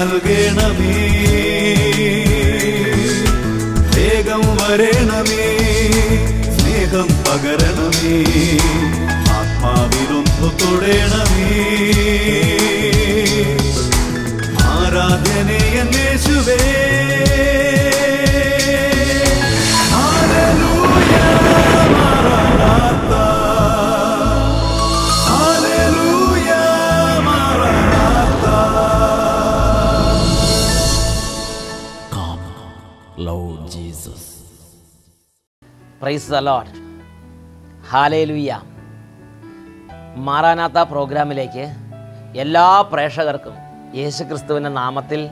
നൽകണമേ. വേഗം വരണമേ. സ്നേഹം പകരണമേ. ആത്മാവിലൊന്നു തൊടണമേ. ദ ലോഡ് ഹാലേലുയ്യ മാറാനാത്ത പ്രോഗ്രാമിലേക്ക് എല്ലാ പ്രേക്ഷകർക്കും യേശുക്രിസ്തുവിന്റെ നാമത്തിൽ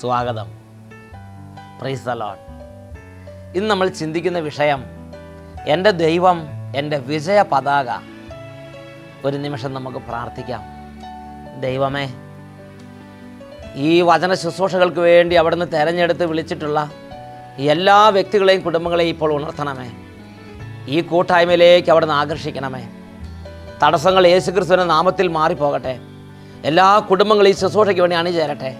സ്വാഗതം. പ്രൈസ് ലോഡ് ഇന്ന് നമ്മൾ ചിന്തിക്കുന്ന വിഷയം എന്റെ ദൈവം എന്റെ വിജയ പതാക. ഒരു നിമിഷം നമുക്ക് പ്രാർത്ഥിക്കാം. ദൈവമേ ഈ വചന ശുശ്രൂഷകൾക്ക് വേണ്ടി അവിടുന്ന് തിരഞ്ഞെടുത്ത് വിളിച്ചിട്ടുള്ള എല്ലാ വ്യക്തികളെയും കുടുംബങ്ങളെയും ഇപ്പോൾ ഉണർത്തണമേ. ഈ കൂട്ടായ്മയിലേക്ക് അവിടെ നിന്ന് ആകർഷിക്കണമേ. തടസ്സങ്ങൾ യേശുക്രിസ്തുവിന്റെ നാമത്തിൽ മാറിപ്പോകട്ടെ. എല്ലാ കുടുംബങ്ങളും ഈ ശുശ്രൂഷയ്ക്ക് വേണ്ടി അണിചേരട്ടെ.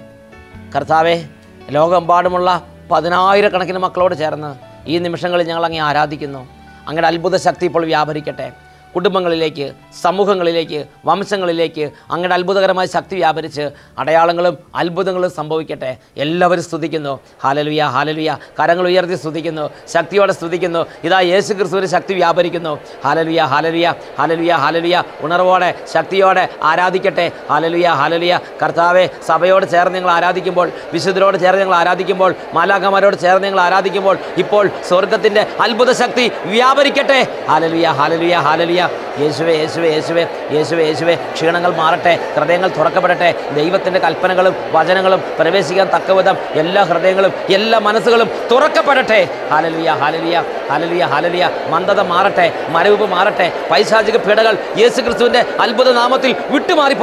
കർത്താവെ ലോകമെമ്പാടുമുള്ള പതിനായിരക്കണക്കിന് മക്കളോട് ചേർന്ന് ഈ നിമിഷങ്ങളിൽ ഞങ്ങൾ അങ്ങേ ആരാധിക്കുന്നു. അങ്ങയുടെ അത്ഭുത ശക്തി ഇപ്പോൾ വ്യാപരിക്കട്ടെ. കുടുംബങ്ങളിലേക്ക് സമൂഹങ്ങളിലേക്ക് വംശങ്ങളിലേക്ക് അങ്ങയുടെ അത്ഭുതകരമായ ശക്തി വ്യാപരിച്ച് അടയാളങ്ങളും അത്ഭുതങ്ങളും സംഭവിക്കട്ടെ. എല്ലാവരും സ്തുതിക്കുന്നു. ഹാലലുയ ഹാലലുയ കരങ്ങൾ ഉയർത്തി സ്തുതിക്കുന്നു. ശക്തിയോടെ സ്തുതിക്കുന്നു. ഇതാ യേശു ക്രിസ്തുവിന് ശക്തി വ്യാപരിക്കുന്നു. ഹാലലുയ ഹാലലുയ ഹാലലുയ ഹാലലുയ ഉണർവോടെ ശക്തിയോടെ ആരാധിക്കട്ടെ. ഹാലലുയ ഹാലലുയ കർത്താവെ സഭയോട് ചേർന്ന് നിങ്ങൾ ആരാധിക്കുമ്പോൾ വിശുദ്ധരോട് ചേർന്ന് നിങ്ങൾ ആരാധിക്കുമ്പോൾ മാലാഖമാരോട് ചേർന്ന് നിങ്ങൾ ആരാധിക്കുമ്പോൾ ഇപ്പോൾ സ്വർഗത്തിന്റെ അത്ഭുത ശക്തി വ്യാപരിക്കട്ടെ. ഹാലലുയ ഹാലലുയ ഹാലലുയ യേശുവെ യേശുവെ യേശുവെ യേശുവെ യേശുവെ ക്ഷീണങ്ങൾ മാറട്ടെ ഹൃദയങ്ങൾ തുറക്കപ്പെടട്ടെ. ദൈവത്തിന്റെ കൽപ്പനകളും വചനങ്ങളും പ്രവേശിക്കാൻ തക്കവിധം എല്ലാ ഹൃദയങ്ങളും എല്ലാ മനസ്സുകളും തുറക്കപ്പെടട്ടെ. ഹാലലിയ ഹാലലിയ ഹാലലിയ ഹാലലിയ. മന്ദത മാറട്ടെ മരവിപ്പ് മാറട്ടെ. പൈശാചിക പീഡകൾ യേശു ക്രിസ്തുവിന്റെ അത്ഭുത നാമത്തിൽ വിട്ടുമാറി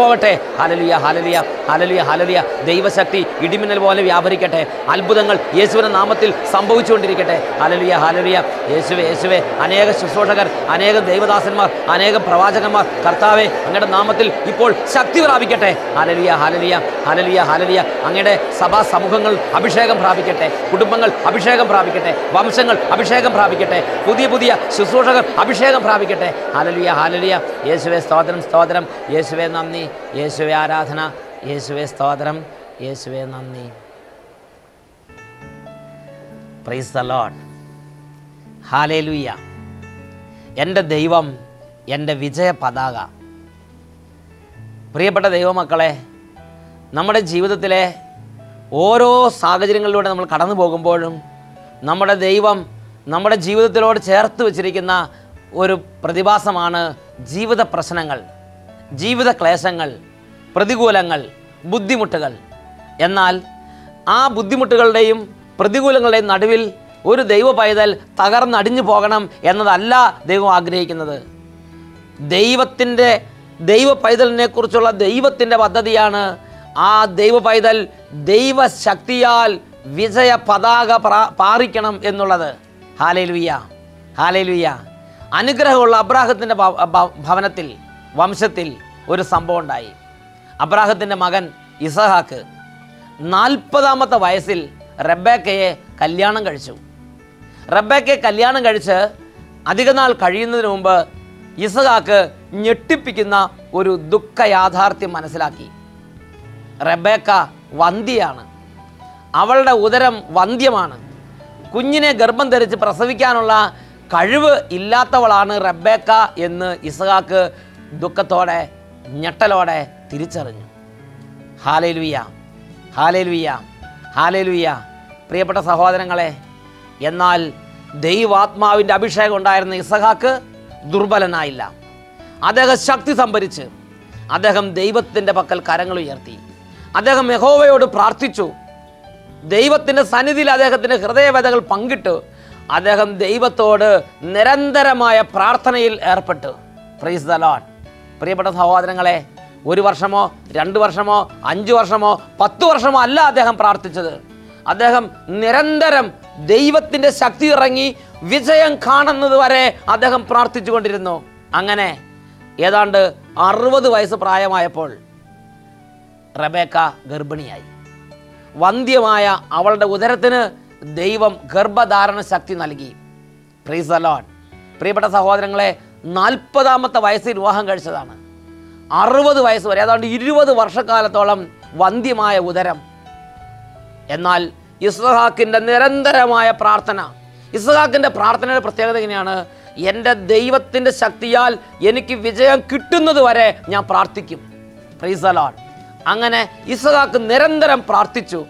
ഹാലലിയ ഹാലലിയ ഹാലലിയ ഹാലലിയ. ഹാലലുയ ദൈവശക്തി ഇടിമിന്നൽ പോലെ വ്യാപരിക്കട്ടെ. അത്ഭുതങ്ങൾ യേശുവിന്റെ നാമത്തിൽ സംഭവിച്ചുകൊണ്ടിരിക്കട്ടെ. ഹാലലിയ ഹാലലിയ. യേശുവെ യേശുവേ. അനേക ശുശ്രൂഷകർ അനേക ദൈവദാസന്മാർ അനേകം പ്രവാചകന്മാർ കർത്താവെ അങ്ങയുടെ നാമത്തിൽ ഇപ്പോൾ ശക്തി പ്രാപിക്കട്ടെ. ഹലലിയ ഹലലിയ ഹലലിയ ഹലലിയ അങ്ങയുടെ സഭാ സമൂഹങ്ങൾ അഭിഷേകം പ്രാപിക്കട്ടെ. കുടുംബങ്ങൾ അഭിഷേകം പ്രാപിക്കട്ടെ. വംശങ്ങൾ അഭിഷേകം പ്രാപിക്കട്ടെ. പുതിയ പുതിയ ശുശ്രൂഷകർ അഭിഷേകം പ്രാപിക്കട്ടെ. ഹലലിയ ഹലലിയ യേശുവെ സ്തോത്രം സ്തോത്രം. യേശുവെ നന്ദി. യേശുവെ ആരാധന. യേശുവെ സ്തോത്രം. യേശുവെ നന്ദി. പ്രൈസ് ദ ലോഡ് ഹാലേലുയ്യ എന്റെ ദൈവം എന്റെ വിജയ പതാക. പ്രിയപ്പെട്ട ദൈവമക്കളെ നമ്മുടെ ജീവിതത്തിലെ ഓരോ സാഹചര്യങ്ങളിലൂടെ നമ്മൾ കടന്നു പോകുമ്പോഴും നമ്മുടെ ദൈവം നമ്മുടെ ജീവിതത്തിലോട് ചേർത്ത് വച്ചിരിക്കുന്ന ഒരു പ്രതിഭാസമാണ് ജീവിത പ്രശ്നങ്ങൾ ജീവിത ക്ലേശങ്ങൾ പ്രതികൂലങ്ങൾ ബുദ്ധിമുട്ടുകൾ. എന്നാൽ ആ ബുദ്ധിമുട്ടുകളുടെയും പ്രതികൂലങ്ങളുടെയും നടുവിൽ ഒരു ദൈവ പൈതൽ തകർന്നടിഞ്ഞു പോകണം എന്നതല്ല ദൈവം ആഗ്രഹിക്കുന്നത്. ദൈവത്തിന്റെ ദൈവ പൈതലിനെ കുറിച്ചുള്ള ദൈവത്തിന്റെ പദ്ധതിയാണ് ആ ദൈവ പൈതൽ ദൈവശക്തിയാൽ വിജയ പതാക പാറിക്കണം എന്നുള്ളത്. ഹാലയിലുയ്യ ഹാലയിലുയ്യ അനുഗ്രഹമുള്ള അബ്രാഹത്തിന്റെ ഭവനത്തിൽ വംശത്തിൽ ഒരു സംഭവം ഉണ്ടായി. അബ്രാഹത്തിന്റെ മകൻ ഇസഹാക്ക് നാൽപ്പതാമത്തെ വയസ്സിൽ റബ്ബേക്കയെ കല്യാണം കഴിച്ചു. റബ്ബേക്കയെ കല്യാണം കഴിച്ച് അധികനാൾ കഴിയുന്നതിന് മുമ്പ് ഇസഹാക്ക് ഞെട്ടിപ്പിക്കുന്ന ഒരു ദുഃഖ യാഥാർത്ഥ്യം മനസ്സിലാക്കി. റബേക്ക വന്ധ്യയാണ്. അവളുടെ ഉദരം വന്ധ്യമാണ്. കുഞ്ഞിനെ ഗർഭം ധരിച്ച് പ്രസവിക്കാനുള്ള കഴിവ് ഇല്ലാത്തവളാണ് റബേക്ക എന്ന് ഇസഹാക്ക് ദുഃഖത്തോടെ ഞെട്ടലോടെ തിരിച്ചറിഞ്ഞു. ഹാലേലുയ്യ ഹാലേലുയ്യ ഹാലേലുയ്യ പ്രിയപ്പെട്ട സഹോദരങ്ങളെ എന്നാൽ ദൈവാത്മാവിന്റെ അഭിഷേകം ഉണ്ടായിരുന്ന ഇസഹാക്ക് ദുർബലനായില്ല. അദ്ദേഹം ശക്തി സംഭരിച്ച് അദ്ദേഹം ദൈവത്തിന്റെ പക്കൽ കരങ്ങൾ ഉയർത്തി. അദ്ദേഹം യഹോവയോട് പ്രാർത്ഥിച്ചു. ദൈവത്തിന്റെ സന്നിധിയിൽ അദ്ദേഹത്തിന്റെ ഹൃദയവേദകൾ പങ്കിട്ട് അദ്ദേഹം ദൈവത്തോട് നിരന്തരമായ പ്രാർത്ഥനയിൽ ഏർപ്പെട്ടു. പ്രൈസ് ദ ലോഡ് പ്രിയപ്പെട്ട സഹോദരങ്ങളെ ഒരു വർഷമോ രണ്ട് വർഷമോ അഞ്ച് വർഷമോ പത്ത് വർഷമോ അല്ല അദ്ദേഹം പ്രാർത്ഥിച്ചത്. അദ്ദേഹം നിരന്തരം ദൈവത്തിന്റെ ശക്തി ഇറങ്ങി വിജയം കാണുന്നത് വരെ അദ്ദേഹം പ്രാർത്ഥിച്ചുകൊണ്ടിരുന്നു. അങ്ങനെ ഏതാണ്ട് അറുപത് വയസ്സ് പ്രായമായപ്പോൾ റബേക്ക ഗർഭിണിയായി. വന്ധ്യമായ അവളുടെ ഉദരത്തിന് ദൈവം ഗർഭധാരണ ശക്തി നൽകി. പ്രീസ് അലോൺ പ്രിയപ്പെട്ട സഹോദരങ്ങളെ നാൽപ്പതാമത്തെ വയസ്സിൽ വിവാഹം കഴിച്ചതാണ്. അറുപത് വയസ്സ് വരെ ഏതാണ്ട് ഇരുപത് വർഷക്കാലത്തോളം വന്ധ്യമായ ഉദരം. എന്നാൽ ഇസ്ഹാക്കിന്റെ നിരന്തരമായ പ്രാർത്ഥന ഇസ്ഹാക്കിന്റെ പ്രാർത്ഥനയുടെ പ്രത്യേകത എങ്ങനെയാണ്? എന്റെ ദൈവത്തിന്റെ ശക്തിയാൽ എനിക്ക് വിജയം കിട്ടുന്നത് വരെ ഞാൻ പ്രാർത്ഥിക്കും. പ്രൈസലോൺ അങ്ങനെ ഇസഹാക്ക് നിരന്തരം പ്രാർത്ഥിച്ചു.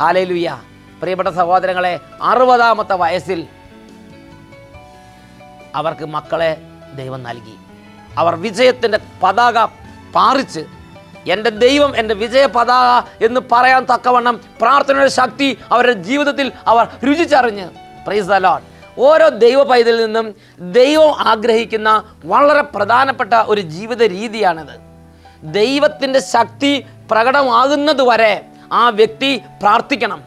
ഹാലേലുയ്യ പ്രിയപ്പെട്ട സഹോദരങ്ങളെ അറുപതാമത്തെ വയസ്സിൽ അവർക്ക് മക്കളെ ദൈവം നൽകി. അവർ വിജയത്തിന്റെ പതാക പാറിച്ച് എന്റെ ദൈവം എന്റെ വിജയ പതാക എന്ന് പറയാൻ തക്കവണ്ണം പ്രാർത്ഥനയുടെ ശക്തി അവരുടെ ജീവിതത്തിൽ അവർ രുചിച്ചറിഞ്ഞ്. പ്രൈസ് ദ ഓരോ ദൈവ പൈതലിൽ നിന്നും ദൈവം ആഗ്രഹിക്കുന്ന വളരെ പ്രധാനപ്പെട്ട ഒരു ജീവിത രീതിയാണിത്. ദൈവത്തിന്റെ ശക്തി പ്രകടമാകുന്നത് വരെ ആ വ്യക്തി പ്രാർത്ഥിക്കണം.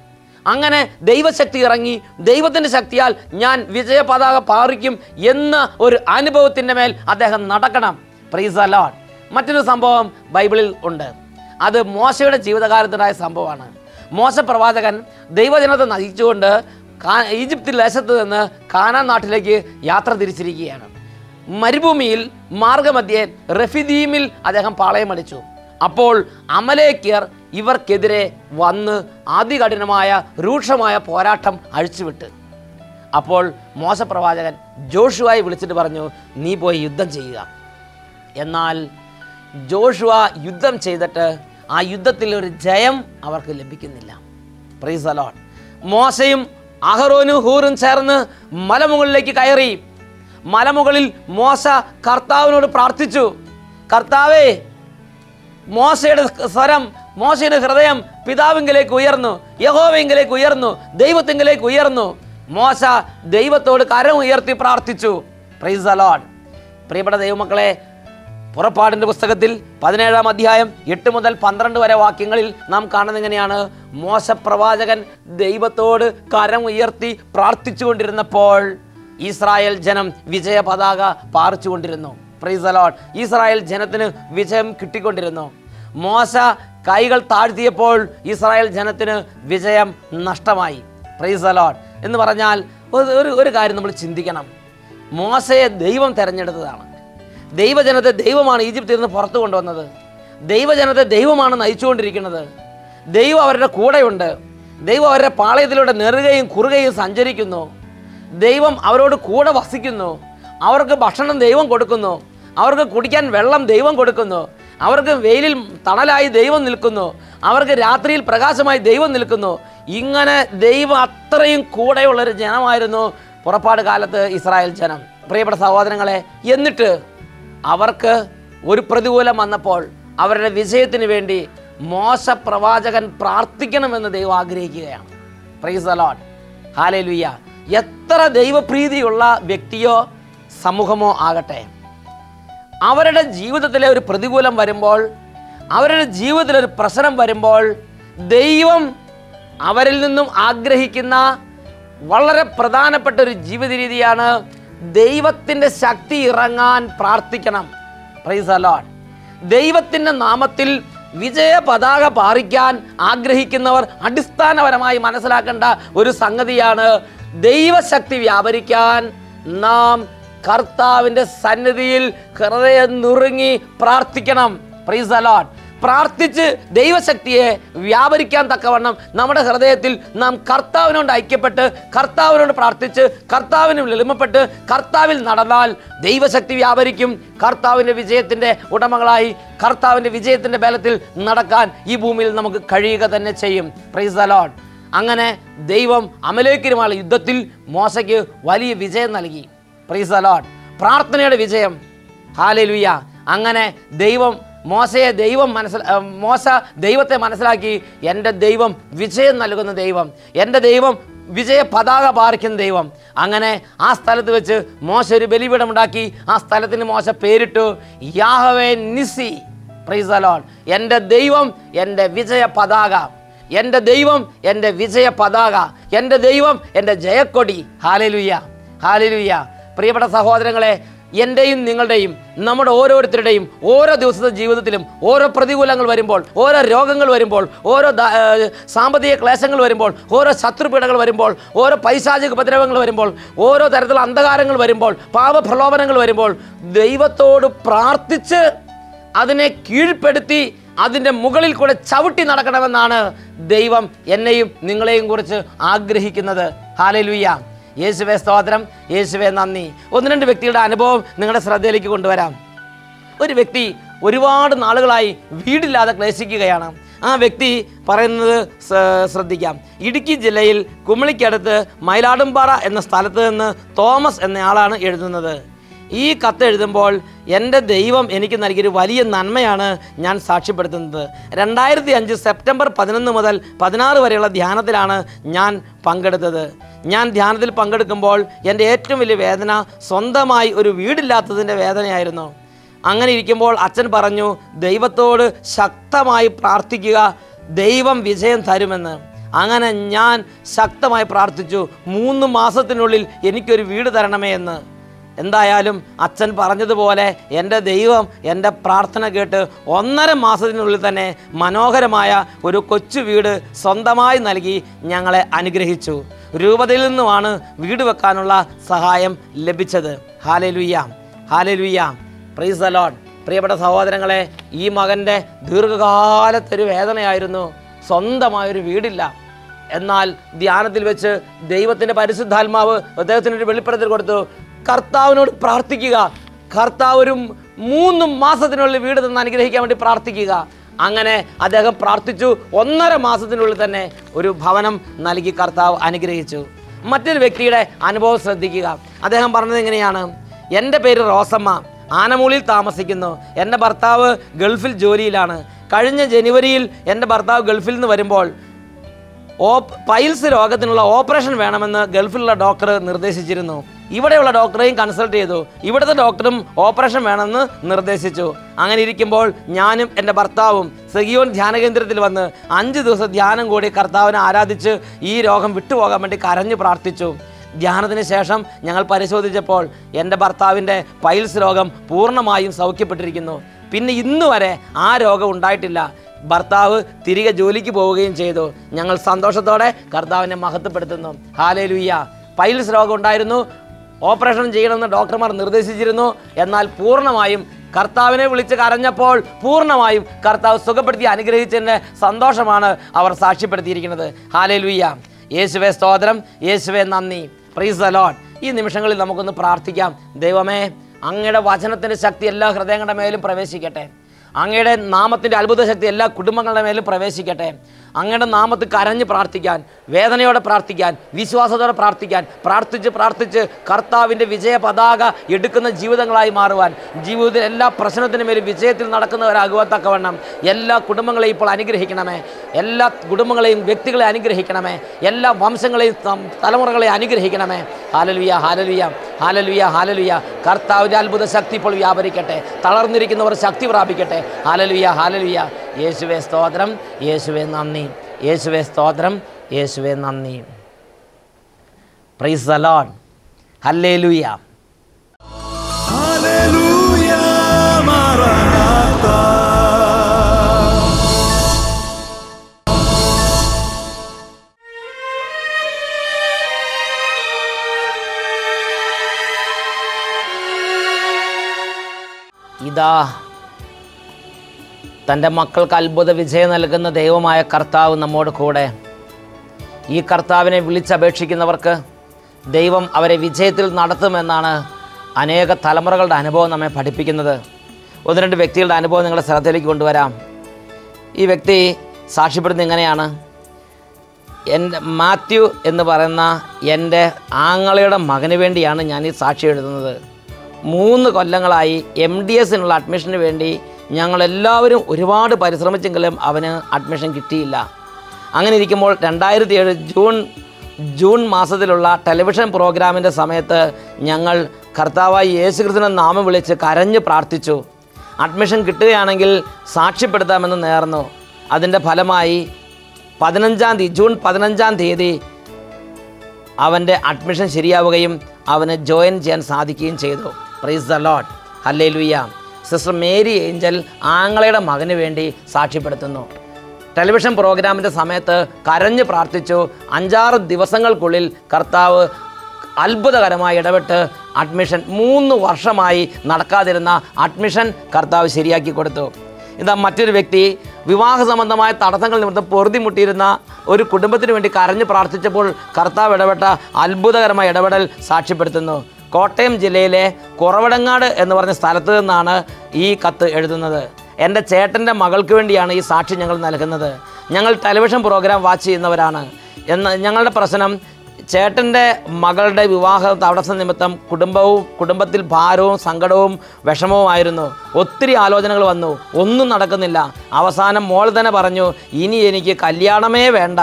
അങ്ങനെ ദൈവശക്തി ഇറങ്ങി ദൈവത്തിന്റെ ശക്തിയാൽ ഞാൻ വിജയപതാക പാറിക്കും എന്ന ഒരു അനുഭവത്തിന്റെ മേൽ അദ്ദേഹം നടക്കണം. പ്രീസ് അലോൺ മറ്റൊരു സംഭവം ബൈബിളിൽ ഉണ്ട്. അത് മോശയുടെ ജീവിതകാലത്തുണ്ടായ സംഭവമാണ്. മോശ പ്രവാചകൻ ദൈവജനത്തെ നയിച്ചുകൊണ്ട് ഈജിപ്തിൽ ദേശത്ത് നിന്ന് കാനാൻ നാട്ടിലേക്ക് യാത്ര തിരിച്ചിരിക്കുകയാണ്. മരുഭൂമിയിൽ മാർഗമധ്യേ റഫിദീമിൽ അദ്ദേഹം പാളയമടിച്ചു. അപ്പോൾ അമലേക്കിയർ ഇവർക്കെതിരെ വന്ന് അതികഠിനമായ രൂക്ഷമായ പോരാട്ടം അഴിച്ചുവിട്ട്. അപ്പോൾ മോശപ്രവാചകൻ ജോഷുവായി വിളിച്ചിട്ട് പറഞ്ഞു നീ പോയി യുദ്ധം ചെയ്യുക. എന്നാൽ ജോഷുവ യുദ്ധം ചെയ്തിട്ട് ആ യുദ്ധത്തിൽ ഒരു ജയം അവർക്ക് ലഭിക്കുന്നില്ല. പ്രൈസ് അലോൺ മോശയും അഹറോനും ഹൂറും ചേർന്ന് മലമുകളിലേക്ക് കയറി. മലമുകളിൽ മോശ കർത്താവിനോട് പ്രാർത്ഥിച്ചു. കർത്താവേ മോശയുടെ സ്വരം മോശയുടെ ഹൃദയം പിതാവിങ്കിലേക്ക് ഉയർന്നു യഹോവെങ്കിലേക്ക് ഉയർന്നു ദൈവത്തിങ്കിലേക്ക് ഉയർന്നു. മോശ ദൈവത്തോട് കരം ഉയർത്തി പ്രാർത്ഥിച്ചു. പ്രൈസ് അലോഡ് പ്രിയപ്പെട്ട ദൈവമക്കളെ പുറപ്പാടിന്റെ പുസ്തകത്തിൽ പതിനേഴാം അധ്യായം എട്ട് മുതൽ പന്ത്രണ്ട് വരെ വാക്യങ്ങളിൽ നാം കാണുന്നത് എങ്ങനെയാണ്? മോശപ്രവാചകൻ ദൈവത്തോട് കരം ഉയർത്തി പ്രാർത്ഥിച്ചുകൊണ്ടിരുന്നപ്പോൾ ഇസ്രായേൽ ജനം വിജയ പതാക പാറിച്ചുകൊണ്ടിരുന്നു. പ്രൈസ് അലോഡ് ഇസ്രായേൽ ജനത്തിന് വിജയം കിട്ടിക്കൊണ്ടിരുന്നു. മോശ കൈകൾ താഴ്ത്തിയപ്പോൾ ഇസ്രായേൽ ജനത്തിന് വിജയം നഷ്ടമായി. പ്രൈസ് അലോഡ് എന്ന് പറഞ്ഞാൽ ഒരു- ഒരു കാര്യം നമ്മൾ ചിന്തിക്കണം. മോശയെ ദൈവം തിരഞ്ഞെടുത്തതാണ്. ദൈവജനത്തെ ദൈവമാണ് ഈജിപ്തിൽ നിന്ന് പുറത്തു കൊണ്ടുവന്നത്. ദൈവജനത്തെ ദൈവമാണ് നയിച്ചുകൊണ്ടിരിക്കുന്നത്. ദൈവം അവരുടെ കൂടെയുണ്ട്. ദൈവം അവരുടെ പാളയത്തിലൂടെ നെറുകയും കുറുകയും സഞ്ചരിക്കുന്നു. ദൈവം അവരോട് കൂടെ വസിക്കുന്നു. അവർക്ക് ഭക്ഷണം ദൈവം കൊടുക്കുന്നു. അവർക്ക് കുടിക്കാൻ വെള്ളം ദൈവം കൊടുക്കുന്നു. അവർക്ക് വെയിലിൽ തണലായി ദൈവം നിൽക്കുന്നു. അവർക്ക് രാത്രിയിൽ പ്രകാശമായി ദൈവം നിൽക്കുന്നു. ഇങ്ങനെ ദൈവം അത്രയും കൂടെയുള്ളൊരു ജനമായിരുന്നു പുറപ്പാട് കാലത്ത് ഇസ്രായേൽ ജനം. പ്രിയപ്പെട്ട സഹോദരങ്ങളെ എന്നിട്ട് അവർക്ക് ഒരു പ്രതികൂലം വന്നപ്പോൾ അവരുടെ വിജയത്തിന് വേണ്ടി മോശ പ്രവാചകൻ പ്രാർത്ഥിക്കണമെന്ന് ദൈവം ആഗ്രഹിക്കുകയാണ്. പ്രൈസ് അലോട്ട് ഹാലേലുയ്യ എത്ര ദൈവപ്രീതിയുള്ള വ്യക്തിയോ സമൂഹമോ ആകട്ടെ. അവരുടെ ജീവിതത്തിലെ ഒരു പ്രതികൂലം വരുമ്പോൾ അവരുടെ ജീവിതത്തിൽ ഒരു പ്രശ്നം വരുമ്പോൾ ദൈവം അവരിൽ നിന്നും ആഗ്രഹിക്കുന്ന വളരെ പ്രധാനപ്പെട്ട ഒരു ജീവിത രീതിയാണ് ദൈവത്തിന്റെ ശക്തി ഇറങ്ങാൻ പ്രാർത്ഥിക്കണം. പ്രൈസ് അലോട്ട് ദൈവത്തിന്റെ നാമത്തിൽ വിജയ പതാക പാറിക്കാൻ ആഗ്രഹിക്കുന്നവർ അടിസ്ഥാനപരമായി മനസ്സിലാക്കേണ്ട ഒരു സംഗതിയാണ് ദൈവശക്തി വ്യാപരിക്കാൻ നാം കർത്താവിന്റെ സന്നിധിയിൽ ഹൃദയം നുറുങ്ങി പ്രാർത്ഥിക്കണം. പ്രൈസ് അലോട്ട് പ്രാർത്ഥിച്ച് ദൈവശക്തിയെ വ്യാപരിക്കാൻ തക്കവണ്ണം നമ്മുടെ ഹൃദയത്തിൽ നാം കർത്താവിനോട് ഐക്യപ്പെട്ട് കർത്താവിനോട് പ്രാർത്ഥിച്ച് കർത്താവിന് എളിമപ്പെട്ട് കർത്താവിൽ നടന്നാൽ ദൈവശക്തി വ്യാപരിക്കും. കർത്താവിന്റെ വിജയത്തിന്റെ ഉടമകളായി കർത്താവിന്റെ വിജയത്തിന്റെ ബലത്തിൽ നടക്കാൻ ഈ ഭൂമിയിൽ നമുക്ക് കഴിയുക തന്നെ ചെയ്യും. പ്രൈസ് ദ ലോർഡ് അങ്ങനെ ദൈവം അമലേക്കിനുമായുള്ള യുദ്ധത്തിൽ മോശയ്ക്ക് വലിയ വിജയം നൽകി. പ്രൈസ് ദ ലോർഡ് പ്രാർത്ഥനയുടെ വിജയം. ഹാലലുയ്യ അങ്ങനെ ദൈവം മോശയെ ദൈവം മനസ്സ മോശ ദൈവത്തെ മനസ്സിലാക്കി എന്റെ ദൈവം വിജയം നൽകുന്ന ദൈവം എന്റെ ദൈവം വിജയ പതാക പാറിക്കുന്ന ദൈവം. അങ്ങനെ ആ സ്ഥലത്ത് വെച്ച് മോശ ഒരു ബലിപീഠമുണ്ടാക്കി ആ സ്ഥലത്തിന് മോശ പേരിട്ടു യാഹവേ നിസി പ്രൈസ് അലോൺ എന്റെ ദൈവം എന്റെ വിജയ പതാക എന്റെ ദൈവം എന്റെ വിജയ പതാക എന്റെ ദൈവം എന്റെ ജയക്കൊടി. ഹാലലുയ്യ ഹാലലുയ്യ പ്രിയപ്പെട്ട സഹോദരങ്ങളെ എന്റെയും നിങ്ങളുടെയും നമ്മുടെ ഓരോരുത്തരുടെയും ഓരോ ദിവസത്തെ ജീവിതത്തിലും ഓരോ പ്രതികൂലങ്ങൾ വരുമ്പോൾ ഓരോ രോഗങ്ങൾ വരുമ്പോൾ ഓരോ സാമ്പത്തിക ക്ലേശങ്ങൾ വരുമ്പോൾ ഓരോ ശത്രുപീഠകൾ വരുമ്പോൾ ഓരോ പൈശാചിക ഉപദ്രവങ്ങൾ വരുമ്പോൾ ഓരോ തരത്തിലുള്ള അന്ധകാരങ്ങൾ വരുമ്പോൾ പാപപ്രലോഭനങ്ങൾ വരുമ്പോൾ ദൈവത്തോട് പ്രാർത്ഥിച്ച് അതിനെ കീഴ്പ്പെടുത്തി അതിന്റെ മുകളിൽ കൂടെ ചവിട്ടി നടക്കണമെന്നാണ് ദൈവം എന്നെയും നിങ്ങളെയും കുറിച്ച് ആഗ്രഹിക്കുന്നത്. ഹാലലുയ്യ യേശുവെ സ്തോത്രം. യേശുവെ നന്ദി. ഒന്ന് രണ്ട് വ്യക്തികളുടെ അനുഭവം നിങ്ങളുടെ ശ്രദ്ധയിലേക്ക് കൊണ്ടുവരാം. ഒരു വ്യക്തി ഒരുപാട് നാളുകളായി വീടില്ലാതെ ക്ലേശിക്കുകയാണ്. ആ വ്യക്തി പറയുന്നത് ശ്രദ്ധിക്കാം. ഇടുക്കി ജില്ലയിൽ കുമിളിക്കടുത്ത് മയിലാടുംപാറ എന്ന സ്ഥലത്ത് നിന്ന് തോമസ് എന്നയാളാണ് എഴുതുന്നത്. ഈ കത്ത് എഴുതുമ്പോൾ എന്റെ ദൈവം എനിക്ക് നൽകിയൊരു വലിയ നന്മയാണ് ഞാൻ സാക്ഷ്യപ്പെടുത്തുന്നത്. രണ്ടായിരത്തി അഞ്ച് സെപ്റ്റംബർ പതിനൊന്ന് മുതൽ പതിനാറ് വരെയുള്ള ധ്യാനത്തിലാണ് ഞാൻ പങ്കെടുത്തത്. ഞാൻ ധ്യാനത്തിൽ പങ്കെടുക്കുമ്പോൾ എന്റെ ഏറ്റവും വലിയ വേദന സ്വന്തമായി ഒരു വീടില്ലാത്തതിന്റെ വേദനയായിരുന്നു. അങ്ങനെ ഇരിക്കുമ്പോൾ അച്ഛൻ പറഞ്ഞു ദൈവത്തോട് ശക്തമായി പ്രാർത്ഥിക്കുക ദൈവം വിജയം തരുമെന്ന്. അങ്ങനെ ഞാൻ ശക്തമായി പ്രാർത്ഥിച്ചു മൂന്ന് മാസത്തിനുള്ളിൽ എനിക്കൊരു വീട് തരണമേ എന്ന്. എന്തായാലും അച്ഛൻ പറഞ്ഞതുപോലെ എന്റെ ദൈവം എന്റെ പ്രാർത്ഥന കേട്ട് ഒന്നര മാസത്തിനുള്ളിൽ തന്നെ മനോഹരമായ ഒരു കൊച്ചു വീട് സ്വന്തമായി നൽകി ഞങ്ങളെ അനുഗ്രഹിച്ചു. രൂപതയിൽ നിന്നുമാണ് വീട് വെക്കാനുള്ള സഹായം ലഭിച്ചത്. ഹാലലുയ്യാം ഹാലലുയ്യാം പ്രൈസ് അലോൺ പ്രിയപ്പെട്ട സഹോദരങ്ങളെ ഈ മകന്റെ ദീർഘകാലത്തൊരു വേദനയായിരുന്നു. സ്വന്തമായൊരു വീടില്ല. എന്നാൽ ധ്യാനത്തിൽ വെച്ച് ദൈവത്തിന്റെ പരിശുദ്ധാത്മാവ് അദ്ദേഹത്തിനൊരു വെളിപ്പെടുത്തൽ കൊടുത്തു. കർത്താവിനോട് പ്രാർത്ഥിക്കുക. കർത്താവ് ഒരു മൂന്ന് മാസത്തിനുള്ളിൽ വീട് തന്ന് അനുഗ്രഹിക്കാൻ വേണ്ടി പ്രാർത്ഥിക്കുക. അങ്ങനെ അദ്ദേഹം പ്രാർത്ഥിച്ചു. ഒന്നര മാസത്തിനുള്ളിൽ തന്നെ ഒരു ഭവനം നൽകി കർത്താവ് അനുഗ്രഹിച്ചു. മറ്റൊരു വ്യക്തിയുടെ അനുഭവം ശ്രദ്ധിക്കുക. അദ്ദേഹം പറഞ്ഞത് എങ്ങനെയാണ് എന്റെ പേര് റോസമ്മ. ആനമൂളിൽ താമസിക്കുന്നു. എന്റെ ഭർത്താവ് ഗൾഫിൽ ജോലിയിലാണ്. കഴിഞ്ഞ ജനുവരിയിൽ എന്റെ ഭർത്താവ് ഗൾഫിൽ നിന്ന് വരുമ്പോൾ ഓ പൈൽസ് രോഗത്തിനുള്ള ഓപ്പറേഷൻ വേണമെന്ന് ഗൾഫിലുള്ള ഡോക്ടർ നിർദ്ദേശിച്ചിരുന്നു. ഇവിടെയുള്ള ഡോക്ടറെയും കൺസൾട്ട് ചെയ്തു. ഇവിടുത്തെ ഡോക്ടറും ഓപ്പറേഷൻ വേണമെന്ന് നിർദ്ദേശിച്ചു. അങ്ങനെ ഇരിക്കുമ്പോൾ ഞാനും എന്റെ ഭർത്താവും സെഗിയോൻ ധ്യാന കേന്ദ്രത്തിൽ വന്ന് അഞ്ച് ദിവസം ധ്യാനം കൂടി കർത്താവിനെ ആരാധിച്ച് ഈ രോഗം വിട്ടുപോകാൻ വേണ്ടി കരഞ്ഞു പ്രാർത്ഥിച്ചു. ധ്യാനത്തിന് ശേഷം ഞങ്ങൾ പരിശോധിച്ചപ്പോൾ എന്റെ ഭർത്താവിന്റെ പൈൽസ് രോഗം പൂർണമായും സൗഖ്യപ്പെട്ടിരിക്കുന്നു. പിന്നെ ഇന്ന് വരെ ആ രോഗം ഉണ്ടായിട്ടില്ല. ഭർത്താവ് തിരികെ ജോലിക്ക് പോവുകയും ചെയ്തു. ഞങ്ങൾ സന്തോഷത്തോടെ കർത്താവിനെ മഹത്വപ്പെടുത്തുന്നു. ഹാലേ ലുയ്യ പൈൽസ് രോഗം ഉണ്ടായിരുന്നു. ഓപ്പറേഷൻ ചെയ്യണമെന്ന് ഡോക്ടർമാർ നിർദ്ദേശിച്ചിരുന്നു. എന്നാൽ പൂർണമായും കർത്താവിനെ വിളിച്ച് കരഞ്ഞപ്പോൾ പൂർണമായും കർത്താവ് സുഖപ്പെടുത്തി അനുഗ്രഹിച്ചതിന്റെ സന്തോഷമാണ് അവർ സാക്ഷ്യപ്പെടുത്തിയിരിക്കുന്നത്. ഹാലലുയ്യ യേശുവെ സ്തോത്രം. യേശുവെ നന്ദി. പ്രീസ് അലോട്ട് ഈ നിമിഷങ്ങളിൽ നമുക്കൊന്ന് പ്രാർത്ഥിക്കാം. ദൈവമേ അങ്ങയുടെ വചനത്തിന്റെ ശക്തി എല്ലാ ഹൃദയങ്ങളുടെ മേലും പ്രവേശിക്കട്ടെ. അങ്ങയുടെ നാമത്തിന്റെ അത്ഭുത ശക്തി എല്ലാ കുടുംബങ്ങളുടെ മേലും പ്രവേശിക്കട്ടെ. അങ്ങയുടെ നാമത്ത് കരഞ്ഞ് പ്രാർത്ഥിക്കാൻ വേദനയോടെ പ്രാർത്ഥിക്കാൻ വിശ്വാസത്തോടെ പ്രാർത്ഥിക്കാൻ പ്രാർത്ഥിച്ച് പ്രാർത്ഥിച്ച് കർത്താവിന്റെ വിജയ പതാക എടുക്കുന്ന ജീവിതങ്ങളായി മാറുവാൻ ജീവിതത്തിൽ എല്ലാ പ്രശ്നത്തിനും മേലും വിജയത്തിൽ നടക്കുന്നവരാകുവാത്തക്കവണ്ണം എല്ലാ കുടുംബങ്ങളെയും ഇപ്പോൾ അനുഗ്രഹിക്കണമേ. എല്ലാ കുടുംബങ്ങളെയും വ്യക്തികളെ അനുഗ്രഹിക്കണമേ. എല്ലാ വംശങ്ങളെയും തലമുറകളെ അനുഗ്രഹിക്കണമേ. ഹാലലുയ ഹാലലുയ ഹാലലുയ ഹാലലുയ കർത്താവിന്റെ അത്ഭുത ശക്തി ഇപ്പോൾ വ്യാപരിക്കട്ടെ. തളർന്നിരിക്കുന്നവർ ശക്തി പ്രാപിക്കട്ടെ. ഹാലലുയ ഹാലലുയ യേശുവേ സ്തോത്രം. യേശുവേ നന്ദി. യേശുവെ സ്തോത്രം യേശുവെ നന്ദി. Praise alone Hallelujah, Maranatha. ഇതാ തന്റെ മക്കൾക്ക് അത്ഭുത വിജയം നൽകുന്ന ദൈവമായ കർത്താവ് നമ്മോട് കൂടെ. ഈ കർത്താവിനെ വിളിച്ചപേക്ഷിക്കുന്നവർക്ക് ദൈവം അവരെ വിജയത്തിൽ നടത്തുമെന്നാണ് അനേക തലമുറകളുടെ അനുഭവം നമ്മെ പഠിപ്പിക്കുന്നത്. ഒന്ന് രണ്ട് വ്യക്തികളുടെ അനുഭവം നിങ്ങളുടെ ശ്രദ്ധയിലേക്ക് കൊണ്ടുവരാം. ഈ വ്യക്തി സാക്ഷ്യപ്പെടുന്നത് ഇങ്ങനെയാണ്. എന്റെ മാത്യു എന്ന് പറയുന്ന എന്റെ ആങ്ങളയുടെ മകന് വേണ്ടിയാണ് ഞാൻ ഈ സാക്ഷി എഴുതുന്നത്. മൂന്ന് കൊല്ലങ്ങളായി എം ഡി എസിനുള്ള അഡ്മിഷന് വേണ്ടി ഞങ്ങളെല്ലാവരും ഒരുപാട് പരിശ്രമിച്ചെങ്കിലും അവന് അഡ്മിഷൻ കിട്ടിയില്ല. അങ്ങനെ ഇരിക്കുമ്പോൾ രണ്ടായിരത്തി ഏഴ് ജൂൺ ജൂൺ മാസത്തിലുള്ള ടെലിവിഷൻ പ്രോഗ്രാമിന്റെ സമയത്ത് ഞങ്ങൾ കർത്താവായി യേശുക്രിസ്തുവിനെ നാമം വിളിച്ച് കരഞ്ഞ് പ്രാർത്ഥിച്ചു. അഡ്മിഷൻ കിട്ടുകയാണെങ്കിൽ സാക്ഷ്യപ്പെടുത്താമെന്ന് നേർന്നു. അതിന്റെ ഫലമായി പതിനഞ്ചാം തീയതി ജൂൺ പതിനഞ്ചാം തീയതി അവന്റെ അഡ്മിഷൻ ശരിയാവുകയും അവന് ജോയിൻ ചെയ്യാൻ സാധിക്കുകയും ചെയ്തു. പ്രൈസ് ദ ലോഡ് ഹല്ലേ ലുയ്യ സിസ്റ്റർ മേരി ഏഞ്ചൽ ആങ്ങളയുടെ മകന് വേണ്ടി സാക്ഷ്യപ്പെടുത്തുന്നു. ടെലിവിഷൻ പ്രോഗ്രാമിന്റെ സമയത്ത് കരഞ്ഞ് പ്രാർത്ഥിച്ചു. അഞ്ചാറ് ദിവസങ്ങൾക്കുള്ളിൽ കർത്താവ് അത്ഭുതകരമായി ഇടപെട്ട് അഡ്മിഷൻ മൂന്ന് വർഷമായി നടക്കാതിരുന്ന അഡ്മിഷൻ കർത്താവ് ശരിയാക്കി കൊടുത്തു. ഇതാ മറ്റൊരു വ്യക്തി വിവാഹ സംബന്ധമായ തടസ്സങ്ങൾ നിമിത്തം പൊറുതിമുട്ടിയിരുന്ന ഒരു കുടുംബത്തിന് വേണ്ടി കരഞ്ഞ് പ്രാർത്ഥിച്ചപ്പോൾ കർത്താവ് ഇടപെട്ട അത്ഭുതകരമായ ഇടപെടൽ സാക്ഷ്യപ്പെടുത്തുന്നു. കോട്ടയം ജില്ലയിലെ കുറവടങ്ങാട് എന്ന് പറഞ്ഞ സ്ഥലത്ത് നിന്നാണ് ഈ കത്ത് എഴുതുന്നത്. എന്റെ ചേട്ടന്റെ മകൾക്ക് വേണ്ടിയാണ് ഈ സാക്ഷി ഞങ്ങൾ നൽകുന്നത്. ഞങ്ങൾ ടെലിവിഷൻ പ്രോഗ്രാം വാച്ച് ചെയ്യുന്നവരാണ്. എന്ന ഞങ്ങളുടെ പ്രശ്നം ചേട്ടന്റെ മകളുടെ വിവാഹ തടസ്സ നിമിത്തം കുടുംബവും കുടുംബത്തിൽ ഭാരവും സങ്കടവും വിഷമവുമായിരുന്നു ഒത്തിരി ആലോചനകൾ വന്നു. ഒന്നും നടക്കുന്നില്ല. അവസാനം മോൾ തന്നെ പറഞ്ഞു ഇനി എനിക്ക് കല്യാണമേ വേണ്ട.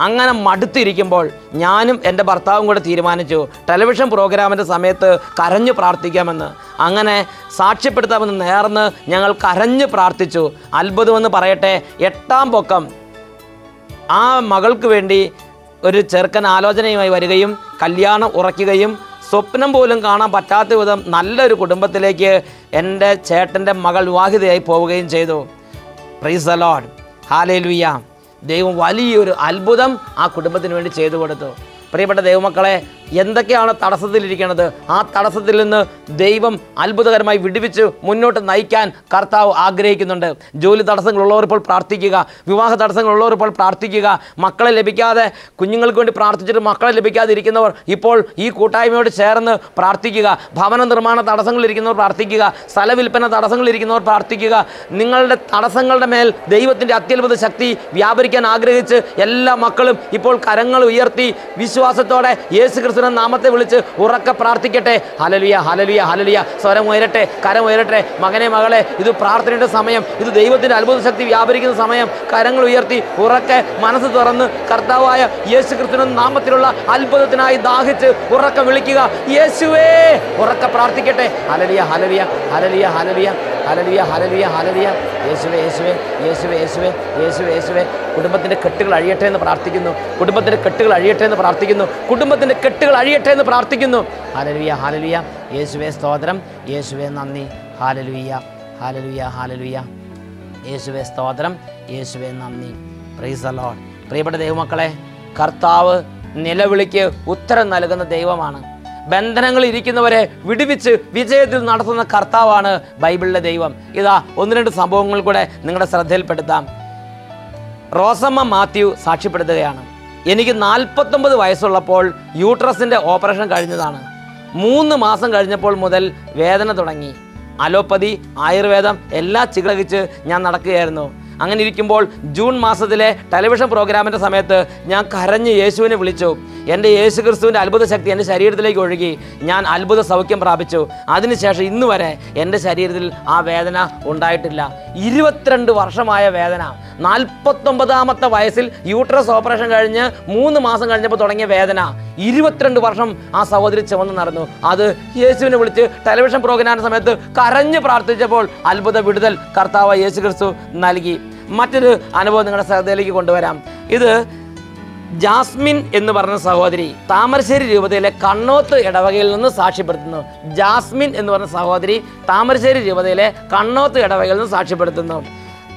അങ്ങനെ മടുത്തിരിക്കുമ്പോൾ ഞാനും എന്റെ ഭർത്താവും കൂടെ തീരുമാനിച്ചു ടെലിവിഷൻ പ്രോഗ്രാമിന്റെ സമയത്ത് കരഞ്ഞു പ്രാർത്ഥിക്കാമെന്ന്. അങ്ങനെ സാക്ഷ്യപ്പെടുത്താമെന്ന് നേർന്ന് ഞങ്ങൾ കരഞ്ഞു പ്രാർത്ഥിച്ചു. അത്ഭുതമെന്ന് പറയട്ടെ എട്ടാം പൊക്കം. ആ മകൾക്ക് വേണ്ടി ഒരു ചെറുക്കൻ ആലോചനയുമായി വരികയും കല്യാണം ഉറയ്ക്കുകയും സ്വപ്നം പോലും കാണാൻ പറ്റാത്ത വിധം നല്ലൊരു കുടുംബത്തിലേക്ക് എന്റെ ചേട്ടന്റെ മകൾ വിവാഹിതയായി പോവുകയും ചെയ്തു. പ്രൈസ് അലോഡ് ഹാലേലുയ്യ ദൈവം വലിയൊരു അത്ഭുതം ആ കുടുംബത്തിന് വേണ്ടി ചെയ്തു കൊടുത്തു. പ്രിയപ്പെട്ട ദൈവമക്കളെ എന്തൊക്കെയാണ് തടസ്സത്തിലിരിക്കുന്നത് ആ തടസ്സത്തിൽ നിന്ന് ദൈവം അത്ഭുതകരമായി വിടുവിച്ച് മുന്നോട്ട് നയിക്കാൻ കർത്താവ് ആഗ്രഹിക്കുന്നുണ്ട്. ജോലി തടസ്സങ്ങളുള്ളവർ ഇപ്പോൾ പ്രാർത്ഥിക്കുക. വിവാഹ തടസ്സങ്ങളുള്ളവർ ഇപ്പോൾ പ്രാർത്ഥിക്കുക. മക്കളെ ലഭിക്കാതെ കുഞ്ഞുങ്ങൾക്ക് വേണ്ടി പ്രാർത്ഥിച്ചിട്ട് മക്കളെ ലഭിക്കാതെ ഇരിക്കുന്നവർ ഇപ്പോൾ ഈ കൂട്ടായ്മയോട് ചേർന്ന് പ്രാർത്ഥിക്കുക. ഭവന നിർമ്മാണ തടസ്സങ്ങളിരിക്കുന്നവർ പ്രാർത്ഥിക്കുക. സ്ഥലവിൽപ്പന തടസ്സങ്ങളിരിക്കുന്നവർ പ്രാർത്ഥിക്കുക. നിങ്ങളുടെ തടസ്സങ്ങളുടെ മേൽ ദൈവത്തിന്റെ അത്യത്ഭുത ശക്തി വ്യാപരിക്കാൻ ആഗ്രഹിച്ച് എല്ലാ മക്കളും ഇപ്പോൾ കരങ്ങൾ ഉയർത്തി വിശ്വാസത്തോടെ യേശു ക്രിസ്തുവിന്റെ നാമത്തെ വിളിച്ച് ഉറക്കെ പ്രാർത്ഥിക്കട്ടെ. ഹലലിയ ഹലലിയ ഹലലിയ സ്വരം ഉയരട്ടെ കരം ഉയരട്ടെ. മകനെ മകളെ ഇത് പ്രാർത്ഥനയുടെ സമയം ഇത് ദൈവത്തിന്റെ അത്ഭുത ശക്തി വ്യാപരിക്കുന്ന സമയം. കരങ്ങൾ ഉയർത്തി ഉറക്കെ മനസ്സ് തുറന്ന് കർത്താവായ യേശു ക്രിസ്തുവിന്റെ നാമത്തിലുള്ള അത്ഭുതത്തിനായി ദാഹിച്ച് ഉറക്കെ വിളിക്കുക. യേശുവേ ഉറക്കെ പ്രാർത്ഥിക്കട്ടെ. ഹലലിയ ഹലലിയ ഹലലിയ ഹലലിയ ഹലലിയ ഹലലിയ ഹലലിയ യേശുവേ യേശുവേ യേശുവേ യേശുവേ യേശുവേ യേശുവേ. കുടുംബത്തിന്റെ കെട്ടുകൾ അഴിയട്ടെ എന്ന് പ്രാർത്ഥിക്കുന്നു. കുടുംബത്തിന്റെ കെട്ടുകൾ അഴിയട്ടെ എന്ന് പ്രാർത്ഥിക്കുന്നു. കുടുംബത്തിന്റെ കെട്ടുകൾ അഴിയട്ടെ എന്ന് പ്രാർത്ഥിക്കുന്നു. ഹാലലുയ ഹാലലുയ. യേശുവേ സ്തോത്രം. യേശുവേ നന്ദി. ഹാലലുയ ഹാലലുയ ഹാലലുയ. യേശുവേ സ്തോത്രം. യേശുവേ നന്ദി. പ്രൈസ് ലോഡ് പ്രിയപ്പെട്ട ദൈവമക്കളെ കർത്താവ് നിലവിളിക്ക് ഉത്തരം നൽകുന്ന ദൈവമാണ്. ബന്ധനങ്ങൾ ഇരിക്കുന്നവരെ വിടുവിച്ച് വിജയത്തിൽ നടത്തുന്ന കർത്താവാണ് ബൈബിളിലെ ദൈവം. ഇതാ ഒന്ന് രണ്ട് സംഭവങ്ങൾ കൂടെ നിങ്ങളുടെ ശ്രദ്ധയിൽപ്പെടുത്താം. റോസമ്മ മാത്യു സാക്ഷ്യപ്പെടുത്തുകയാണ്. എനിക്ക് നാൽപ്പത്തൊമ്പത് വയസ്സുള്ളപ്പോൾ യൂട്രസിന്റെ ഓപ്പറേഷൻ കഴിഞ്ഞതാണ്. മൂന്ന് മാസം കഴിഞ്ഞപ്പോൾ മുതൽ വേദന തുടങ്ങി. അലോപ്പതി ആയുർവേദം എല്ലാ ചികിത്സിച്ച് ഞാൻ നടക്കുകയായിരുന്നു. അങ്ങനെ ഇരിക്കുമ്പോൾ ജൂൺ മാസത്തിലെ ടെലിവിഷൻ പ്രോഗ്രാമിന്റെ സമയത്ത് ഞാൻ കരഞ്ഞ് യേശുവിനെ വിളിച്ചു. എന്റെ യേശു ക്രിസ്തുവിന്റെ അത്ഭുത ശക്തി എന്റെ ശരീരത്തിലേക്ക് ഒഴുകി. ഞാൻ അത്ഭുത സൗഖ്യം പ്രാപിച്ചു. അതിനുശേഷം ഇന്ന് വരെ എന്റെ ശരീരത്തിൽ ആ വേദന ഉണ്ടായിട്ടില്ല. ഇരുപത്തിരണ്ട് വർഷമായ വേദന. നാൽപ്പത്തൊമ്പതാമത്തെ വയസ്സിൽ യൂട്രസ് ഓപ്പറേഷൻ കഴിഞ്ഞ് മൂന്ന് മാസം കഴിഞ്ഞപ്പോൾ തുടങ്ങിയ വേദന. ഇരുപത്തിരണ്ട് വർഷം ആ സഹോദരി ചുമന്ന് നടന്നു. അത് യേശുവിനെ വിളിച്ച് ടെലിവിഷൻ പ്രോഗ്രാമിന്റെ സമയത്ത് കരഞ്ഞ് പ്രാർത്ഥിച്ചപ്പോൾ അത്ഭുത വിടുതൽ കർത്താവ് യേശു ക്രിസ്തു നൽകി. മറ്റൊരു അനുഭവം നിങ്ങളുടെ ശ്രദ്ധയിലേക്ക് കൊണ്ടുവരാം. ഇത് ജാസ്മിൻ എന്ന് പറഞ്ഞ സഹോദരി താമരശ്ശേരി രൂപതയിലെ കണ്ണോത്ത് ഇടവകയിൽ നിന്ന് സാക്ഷ്യപ്പെടുത്തുന്നു. ജാസ്മിൻ എന്ന് പറഞ്ഞ സഹോദരി താമരശ്ശേരി രൂപതയിലെ കണ്ണോത്ത് ഇടവകയിൽ നിന്ന് സാക്ഷ്യപ്പെടുത്തുന്നു.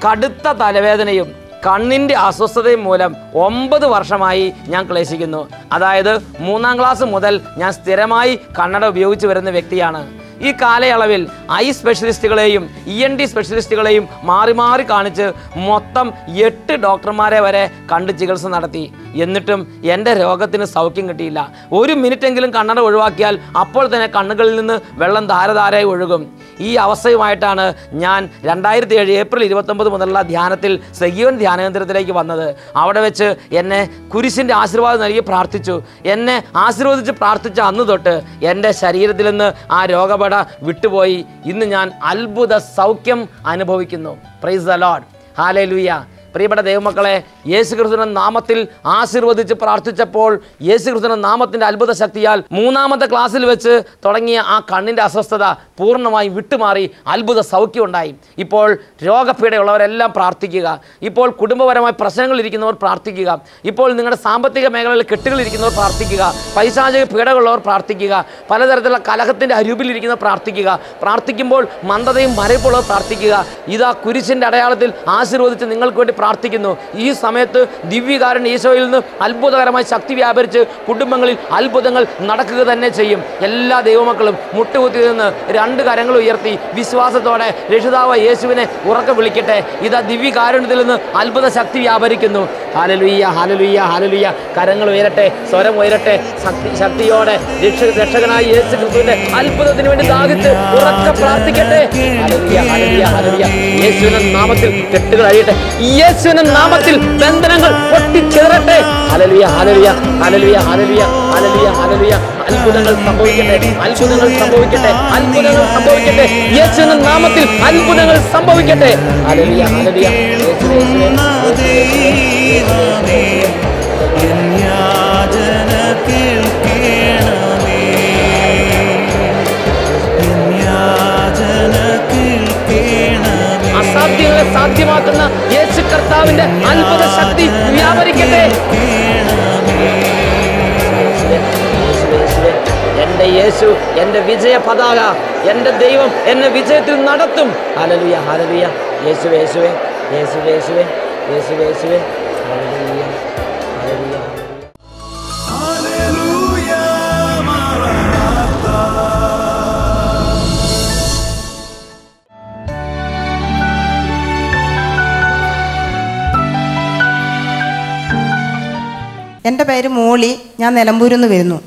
കടുത്ത തലവേദനയും കണ്ണിന്റെ അസ്വസ്ഥതയും മൂലം ഒമ്പത് വർഷമായി ഞാൻ ക്ലേശിക്കുന്നു. അതായത് മൂന്നാം ക്ലാസ് മുതൽ ഞാൻ സ്ഥിരമായി കണ്ണട ഉപയോഗിച്ച് വരുന്ന വ്യക്തിയാണ്. ഈ കാലയളവിൽ ഐ സ്പെഷ്യലിസ്റ്റുകളെയും ഇ എൻ ഡി സ്പെഷ്യലിസ്റ്റുകളെയും മാറി മാറി കാണിച്ച് മൊത്തം എട്ട് ഡോക്ടർമാരെ വരെ കണ്ട് ചികിത്സ നടത്തി. എന്നിട്ടും എന്റെ രോഗത്തിന് സൗഖ്യം കിട്ടിയില്ല. ഒരു മിനിറ്റെങ്കിലും കണ്ണട ഒഴിവാക്കിയാൽ അപ്പോൾ തന്നെ കണ്ണുകളിൽ നിന്ന് വെള്ളം ധാരധാരയായി ഒഴുകും. ഈ അവസ്ഥയുമായിട്ടാണ് ഞാൻ രണ്ടായിരത്തി ഏഴ് ഏപ്രിൽ ഇരുപത്തൊമ്പത് മുതലുള്ള ധ്യാനത്തിൽ സജീവൻ ധ്യാനകേന്ദ്രത്തിലേക്ക് വന്നത്. അവിടെ വെച്ച് എന്നെ കുരിശിന്റെ ആശീർവാദം നൽകി പ്രാർത്ഥിച്ചു. എന്നെ ആശീർവദിച്ച് പ്രാർത്ഥിച്ച അന്ന് തൊട്ട് എന്റെ ശരീരത്തിൽ നിന്ന് ആ രോഗപട വിട്ടുപോയി. ഇന്ന് ഞാൻ അത്ഭുത സൗഖ്യം അനുഭവിക്കുന്നു. പ്രൈസ് ദ ലോഡ് ഹാലേ പ്രിയപ്പെട്ട ദൈവമക്കളെ യേശു ക്രിസ്തുവിന്റെ നാമത്തിൽ ആശീർവദിച്ച് പ്രാർത്ഥിച്ചപ്പോൾ യേശു ക്രിസ്തുവിന്റെ നാമത്തിന്റെ അത്ഭുത ശക്തിയാൽ മൂന്നാമത്തെ ക്ലാസ്സിൽ വെച്ച് തുടങ്ങിയ ആ കണ്ണിന്റെ അസ്വസ്ഥത പൂർണമായും വിട്ടുമാറി അത്ഭുത സൗഖ്യം ഉണ്ടായി ഇപ്പോൾ രോഗപീഠയുള്ളവരെല്ലാം പ്രാർത്ഥിക്കുക. ഇപ്പോൾ കുടുംബപരമായ പ്രശ്നങ്ങളിരിക്കുന്നവർ പ്രാർത്ഥിക്കുക. ഇപ്പോൾ നിങ്ങളുടെ സാമ്പത്തിക മേഖലയിൽ കെട്ടുകളിരിക്കുന്നവർ പ്രാർത്ഥിക്കുക. പൈശാചിക പീഡകളുള്ളവർ പ്രാർത്ഥിക്കുക. പലതരത്തിലുള്ള കലഹത്തിന്റെ അരൂപിലിരിക്കുന്നവർ പ്രാർത്ഥിക്കുക. പ്രാർത്ഥിക്കുമ്പോൾ മന്ദതയും മരപ്പുള്ളവർ പ്രാർത്ഥിക്കുക. ഇതാ കുരിശിന്റെ അടയാളത്തിൽ ആശീർവദിച്ച് നിങ്ങൾക്ക് വേണ്ടി പ്രാർത്ഥിക്കുന്നു. ഈ സമയത്ത് ദിവ്യകാരൻ ഈശോയിൽ നിന്ന് അത്ഭുതകരമായി ശക്തി വ്യാപരിച്ച് കുടുംബങ്ങളിൽ അത്ഭുതങ്ങൾ നടക്കുക തന്നെ ചെയ്യും. എല്ലാ ദൈവമക്കളും മുട്ടുകുത്തി നിന്ന് രണ്ട് കരങ്ങൾ ഉയർത്തി വിശ്വാസത്തോടെ രക്ഷിതാവ് യേശുവിനെ ഉറക്കം വിളിക്കട്ടെ. ഇതാ ദിവ്യകാരുണ്യത്തിൽ നിന്ന് അത്ഭുത ശക്തി വ്യാപരിക്കുന്നു. ഹാലലുയ്യ ഹാലലുയ്യ ഹാലലുയ്യ കരങ്ങൾ ഉയരട്ടെ സ്വരം ഉയരട്ടെ. ശക്തി ശക്തിയോടെ രക്ഷ രക്ഷകനായ യേശു ക്രിസ്തുവിന്റെ അത്ഭുതത്തിന് വേണ്ടി ദാഹിച്ച് ഉറക്കം പ്രാർത്ഥിക്കട്ടെ. യേശുവിന്റെ നാമത്തിൽ കെട്ടുകൾ അഴിയട്ടെ. യേശുവിന്റെ നാമത്തിൽ ബന്ധനങ്ങൾ പൊട്ടിച്ചേറട്ടെ അലലിയ അലലിയ അലലിയ അലലിയ അലലിയ അലലിയ അത്ഭുതങ്ങൾ സംഭവിക്കട്ടെ അത്ഭുതങ്ങൾ സംഭവിക്കട്ടെ അത്ഭുതങ്ങൾ സംഭവിക്കട്ടെ. യേശുവിന്റെ നാമത്തിൽ അത്ഭുതങ്ങൾ സംഭവിക്കട്ടെ. യേശുവേ, യേശുവേ. യാചന കേൾക്കണമേ അസാധ്യങ്ങളെ സാധ്യമാക്കുന്ന യേശു കർത്താവിന്റെ അത്ഭുത ശക്തി വ്യാപരിക്കട്ടെ. എന്റെ യേശു എന്റെ വിജയ പതാക എന്റെ ദൈവം എന്നെ വിജയത്തിൽ നടത്തും. ഹലലുയ ഹലലുയ യേശു യേശുവേ യേശു യേശുവേ യേശു യേശുവേ. ഹല്ലേലൂയ, പേര് മോളി. ഞാൻ നിലമ്പൂരിൽ നിന്ന് വരുന്നു.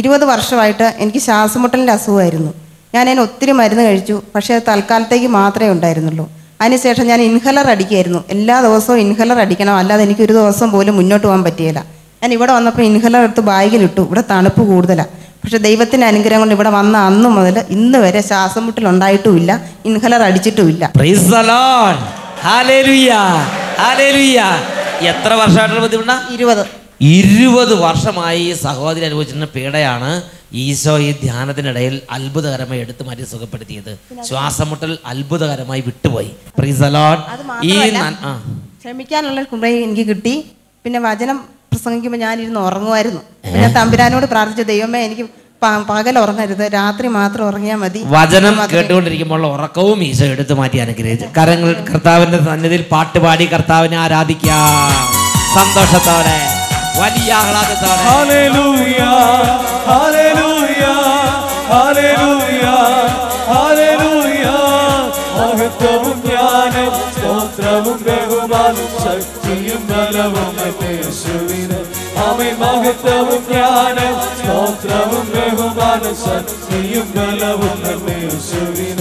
ഇരുപത് വർഷമായിട്ട് എനിക്ക് ശ്വാസമുട്ടലിന്റെ അസുഖമായിരുന്നു. ഞാൻ അതിന് ഒത്തിരി മരുന്ന് കഴിച്ചു. പക്ഷേ തൽക്കാലത്തേക്ക് മാത്രമേ ഉണ്ടായിരുന്നുള്ളൂ. അതിനുശേഷം ഞാൻ ഇൻഹലർ അടിക്കുമായിരുന്നു എല്ലാ ദിവസവും ഇൻഹലർ അടിക്കണം. അല്ലാതെ എനിക്ക് ഒരു ദിവസം പോലും മുന്നോട്ട് പോകാൻ പറ്റിയില്ല. ഞാൻ ഇവിടെ വന്നപ്പോൾ ഇൻഹലർ എടുത്ത് ബാഗിലിട്ടു. ഇവിടെ തണുപ്പ് കൂടുതലാണ് പക്ഷേ ദൈവത്തിന്റെ അനുഗ്രഹം കൊണ്ട് ഇവിടെ വന്ന അന്ന് മുതൽ ഇന്ന് വരെ ശ്വാസം മുട്ടലുണ്ടായിട്ടുമില്ല ഇൻഹലർ അടിച്ചിട്ടുമില്ല. എത്ര വർഷമായിട്ടുള്ള ബുദ്ധിമുട്ടാണ് ഇരുപത്. ഇരുപത് വർഷമായി സഹോദരി അനുഭവിച്ചിരുന്ന പീഡയാണ് ഈശോ ഈ ധ്യാനത്തിനിടയിൽ അത്ഭുതകരമായി എടുത്തു മാറ്റി സുഖപ്പെടുത്തിയത്. ശ്വാസമുട്ടൽ അത്ഭുതകരമായി വിട്ടുപോയി. ഈ. ക്ഷമിക്കാനുള്ള കൃപ എനിക്ക് കിട്ടി. പിന്നെ വചനം പ്രസംഗിക്കുമ്പോൾ ഞാനിരുന്ന് ഉറങ്ങുമായിരുന്നു. പിന്നെ തമ്പുരാനോട് പ്രാർത്ഥിച്ച ദൈവമേ എനിക്ക് പകൽ ഉറങ്ങരുത് രാത്രി മാത്രം ഉറങ്ങിയാൽ മതി. വചനം കേട്ടുകൊണ്ടിരിക്കുമ്പോൾ ഉറക്കവും ഈശോ എടുത്തു മാറ്റി അനുഗ്രഹിച്ചു. കരങ്ങൾ കർത്താവിന്റെ സന്നിധിയിൽ പാട്ടുപാടി കർത്താവിനെ ആരാധിക്കാം. സന്തോഷത്തോടെ. വലിയ ആഹ്ലാദത്താണ് ഹല്ലേലൂയ ഹല്ലേലൂയ ഹല്ലേലൂയ. hallelujah. മഹത്വവും ജ്ഞാനവും സ്തോത്രവും ബഹുമാനം ശക്തിയും ബലവും യേശുവിന്. ആമേ മഹത്വവും ജ്ഞാനവും സ്തോത്രവും ബഹുമാനം ശക്തിയും ബലവും യേശുവിന്.